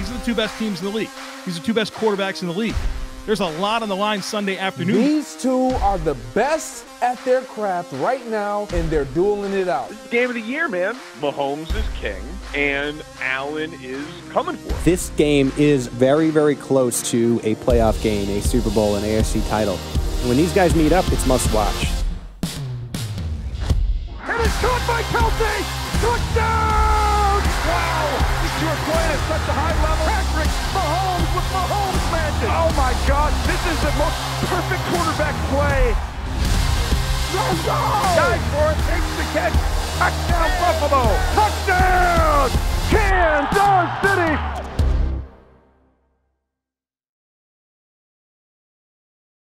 These are the two best teams in the league. These are the two best quarterbacks in the league. There's a lot on the line Sunday afternoon. These two are the best at their craft right now, and they're dueling it out. This is game of the year, man. Mahomes is king, and Allen is coming for it. This game is very, very close to a playoff game, a Super Bowl, an AFC title. And when these guys meet up, it's must watch. And it's caught by Kelce! Touchdown! God! This is the most perfect quarterback play. Let's go! Dives for it, takes the catch. Touchdown Buffalo! Touchdown!